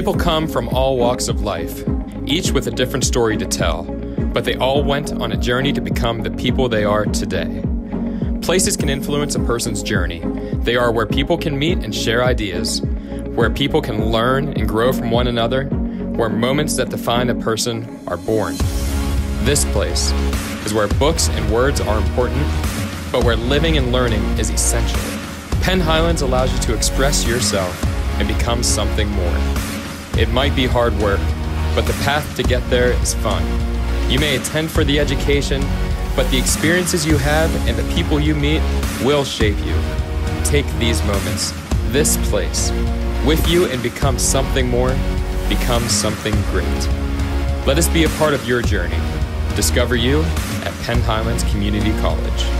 People come from all walks of life, each with a different story to tell, but they all went on a journey to become the people they are today. Places can influence a person's journey. They are where people can meet and share ideas, where people can learn and grow from one another, where moments that define a person are born. This place is where books and words are important, but where living and learning is essential. Penn Highlands allows you to express yourself and become something more. It might be hard work, but the path to get there is fun. You may attend for the education, but the experiences you have and the people you meet will shape you. Take these moments, this place, with you and become something more, become something great. Let us be a part of your journey. Discover you at Penn Highlands Community College.